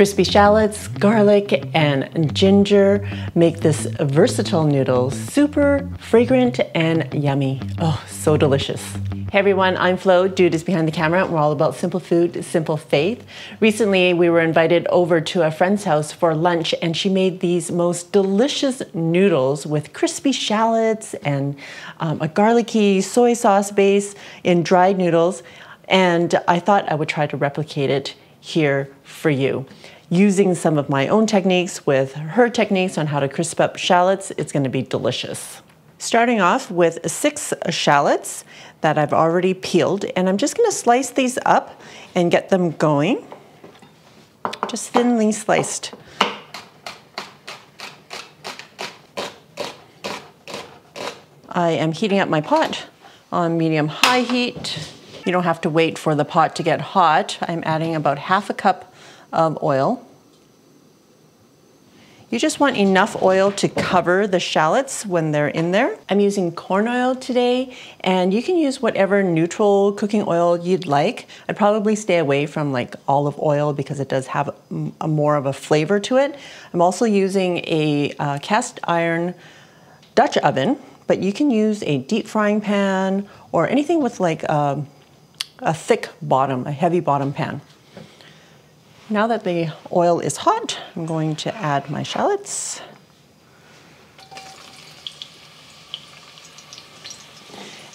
Crispy shallots, garlic, and ginger make this versatile noodle super fragrant and yummy. Oh, so delicious. Hey everyone, I'm Flo, Dude is behind the camera. We're all about simple food, simple faith. Recently, we were invited over to a friend's house for lunch and she made these most delicious noodles with crispy shallots and um, a garlicky soy sauce base in dried noodles. And I thought I would try to replicate it here for you. Using some of my own techniques with her techniques on how to crisp up shallots, it's gonna be delicious. Starting off with six shallots that I've already peeled, and I'm just gonna slice these up and get them going. Just thinly sliced. I am heating up my pot on medium high heat. You don't have to wait for the pot to get hot. I'm adding about half a cup of oil. You just want enough oil to cover the shallots when they're in there. I'm using corn oil today, and you can use whatever neutral cooking oil you'd like. I'd probably stay away from like olive oil because it does have a more of a flavor to it. I'm also using a uh, cast iron Dutch oven, but you can use a deep frying pan or anything with like a um, a thick bottom, a heavy bottom pan. Now that the oil is hot, I'm going to add my shallots.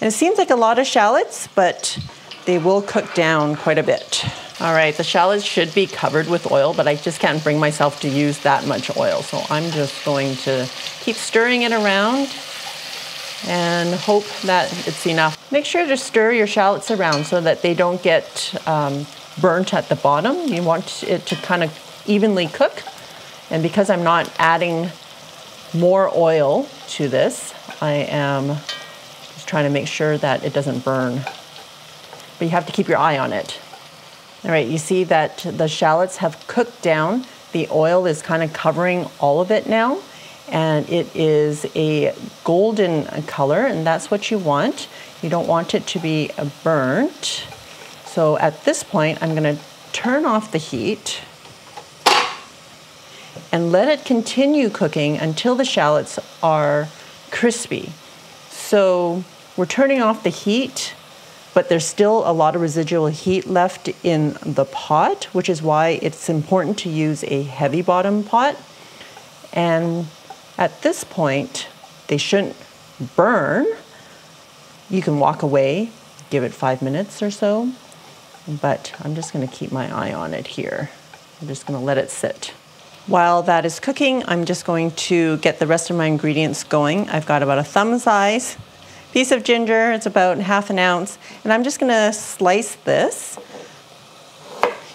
And it seems like a lot of shallots, but they will cook down quite a bit. All right, the shallots should be covered with oil, but I just can't bring myself to use that much oil. So I'm just going to keep stirring it around and hope that it's enough. Make sure to stir your shallots around so that they don't get um, burnt at the bottom. You want it to kind of evenly cook. And because I'm not adding more oil to this, I am just trying to make sure that it doesn't burn. But you have to keep your eye on it. All right, you see that the shallots have cooked down. The oil is kind of covering all of it now and it is a golden color and that's what you want. You don't want it to be burnt. So at this point, I'm gonna turn off the heat and let it continue cooking until the shallots are crispy. So we're turning off the heat, but there's still a lot of residual heat left in the pot, which is why it's important to use a heavy bottom pot. And at this point, they shouldn't burn. You can walk away, give it five minutes or so, but I'm just gonna keep my eye on it here. I'm just gonna let it sit. While that is cooking, I'm just going to get the rest of my ingredients going. I've got about a thumb size piece of ginger, it's about half an ounce, and I'm just gonna slice this.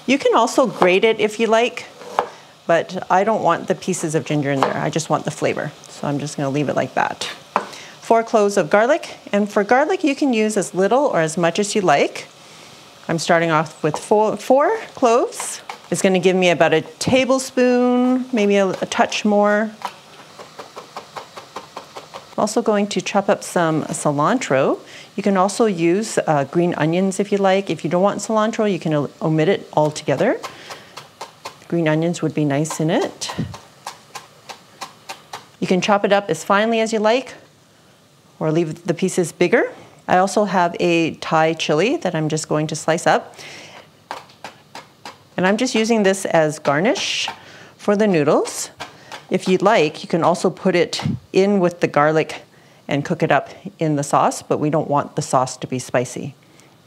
You can also grate it if you like, but I don't want the pieces of ginger in there. I just want the flavor. So I'm just gonna leave it like that. Four cloves of garlic, and for garlic you can use as little or as much as you like. I'm starting off with four, four cloves. It's gonna give me about a tablespoon, maybe a, a touch more. I'm Also going to chop up some cilantro. You can also use uh, green onions if you like. If you don't want cilantro, you can omit it altogether. Green onions would be nice in it. You can chop it up as finely as you like or leave the pieces bigger. I also have a Thai chili that I'm just going to slice up. And I'm just using this as garnish for the noodles. If you'd like, you can also put it in with the garlic and cook it up in the sauce, but we don't want the sauce to be spicy.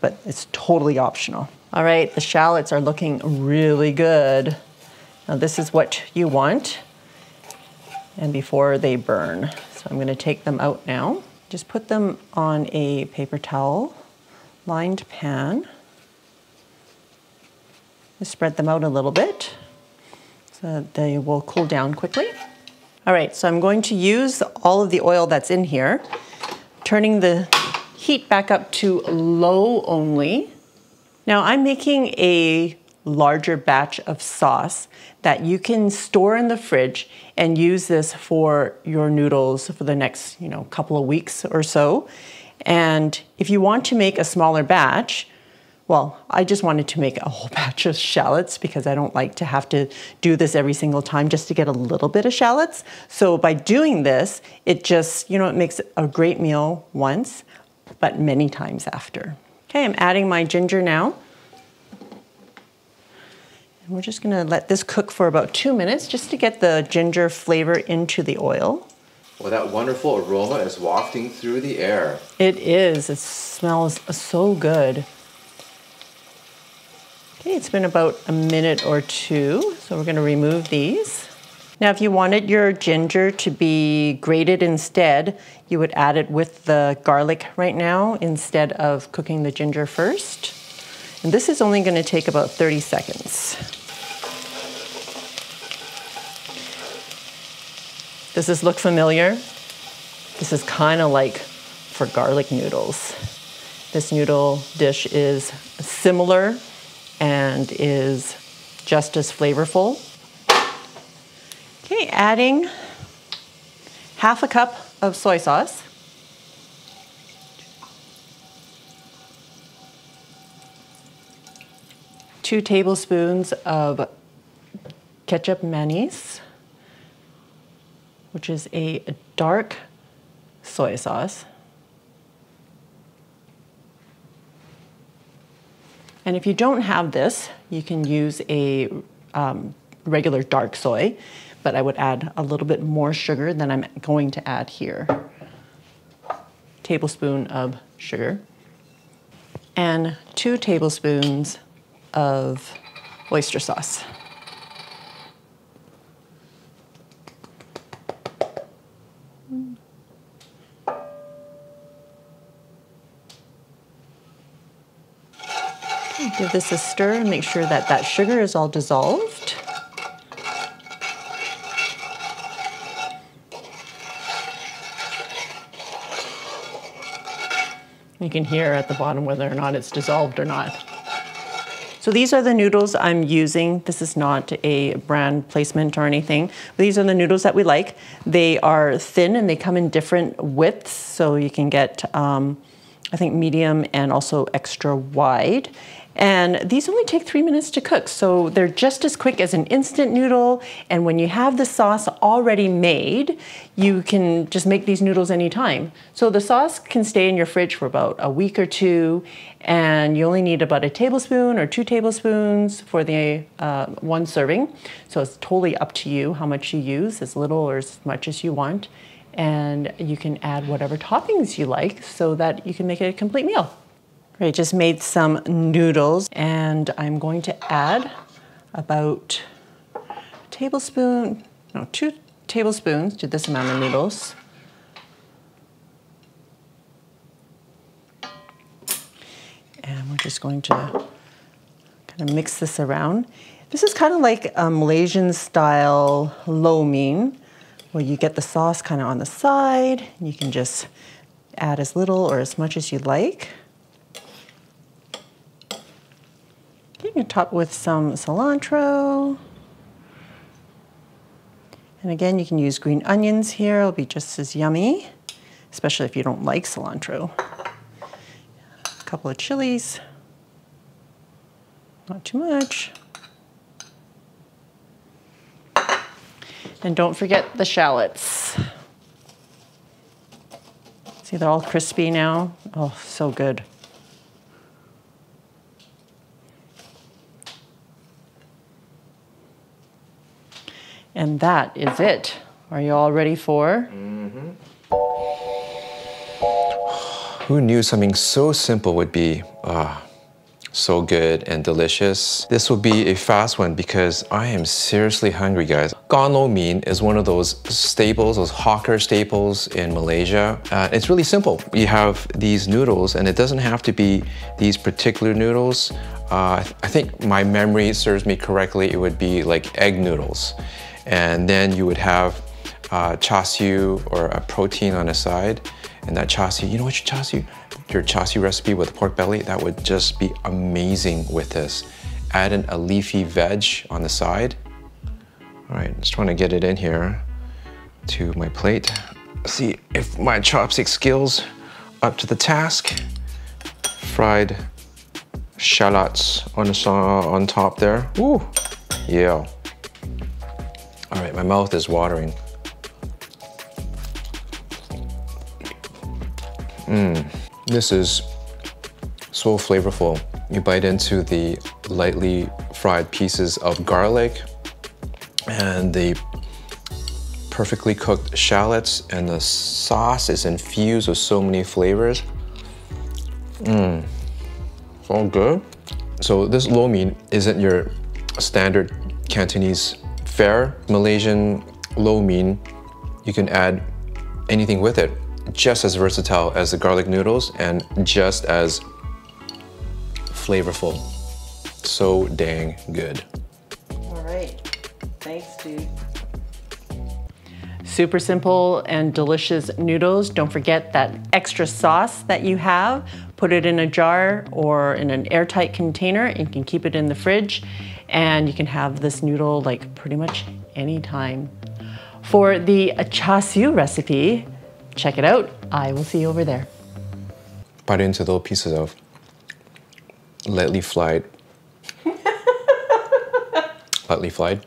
But it's totally optional. All right, the shallots are looking really good. Now this is what you want and before they burn. So I'm gonna take them out now. Just put them on a paper towel lined pan. Just spread them out a little bit so that they will cool down quickly. All right, so I'm going to use all of the oil that's in here, turning the heat back up to low only. Now I'm making a larger batch of sauce that you can store in the fridge and use this for your noodles for the next you know couple of weeks or so. And if you want to make a smaller batch, well, I just wanted to make a whole batch of shallots because I don't like to have to do this every single time just to get a little bit of shallots. So by doing this, it just, you know, it makes a great meal once, but many times after. Okay, I'm adding my ginger now. And we're just gonna let this cook for about two minutes just to get the ginger flavor into the oil. Well, that wonderful aroma is wafting through the air. It is, it smells so good. Okay, it's been about a minute or two, so we're gonna remove these. Now, if you wanted your ginger to be grated instead, you would add it with the garlic right now instead of cooking the ginger first. And this is only gonna take about 30 seconds. Does this look familiar? This is kind of like for garlic noodles. This noodle dish is similar and is just as flavorful. Okay, adding half a cup of soy sauce. Two tablespoons of kecap manis, which is a dark soy sauce. And if you don't have this, you can use a um, regular dark soy, but I would add a little bit more sugar than I'm going to add here. Tablespoon of sugar and two tablespoons of oyster sauce. Give this a stir and make sure that that sugar is all dissolved. You can hear at the bottom whether or not it's dissolved or not. So these are the noodles I'm using. This is not a brand placement or anything. These are the noodles that we like. They are thin and they come in different widths, so you can get, um, I think, medium and also extra wide. And these only take three minutes to cook, so they're just as quick as an instant noodle. And when you have the sauce already made, you can just make these noodles anytime. So the sauce can stay in your fridge for about a week or two, and you only need about a tablespoon or two tablespoons for the uh, one serving. So it's totally up to you how much you use, as little or as much as you want. And you can add whatever toppings you like so that you can make it a complete meal. Right, just made some noodles and I'm going to add about a tablespoon, no, two tablespoons to this amount of noodles. And we're just going to kind of mix this around. This is kind of like a Malaysian style lo mein, where you get the sauce kind of on the side. You can just add as little or as much as you like. You can top with some cilantro. And again, you can use green onions here. It'll be just as yummy, especially if you don't like cilantro. A couple of chilies. Not too much. And don't forget the shallots. See, they're all crispy now. Oh, so good. And that is it. Are you all ready for? Mm-hmm. Who knew something so simple would be uh, so good and delicious? This will be a fast one because I am seriously hungry, guys. Gan Lo Mein is one of those staples, those hawker staples in Malaysia. Uh, it's really simple. You have these noodles, and it doesn't have to be these particular noodles. Uh, I think my memory serves me correctly, it would be like egg noodles. And then you would have uh, char siu or a protein on the side. And that char siu, you know what your char siu? Your char siu recipe with pork belly, that would just be amazing with this. Add in a leafy veg on the side. All right, just trying to get it in here to my plate. See if my chopstick skills up to the task. Fried shallots on the on top there. Ooh, yeah. All right, my mouth is watering. Mmm, this is so flavorful. You bite into the lightly fried pieces of garlic and the perfectly cooked shallots and the sauce is infused with so many flavors. Mmm, so good. So this lo mein isn't your standard Cantonese fare. Malaysian lo mein, you can add anything with it. Just as versatile as the garlic noodles and just as flavorful. So dang good. All right. Thanks, dude. Super simple and delicious noodles. Don't forget that extra sauce that you have. Put it in a jar or in an airtight container. And you can keep it in the fridge and you can have this noodle like pretty much anytime. For the char siu recipe, check it out. I will see you over there. Bite into those pieces of lightly fried, lightly fried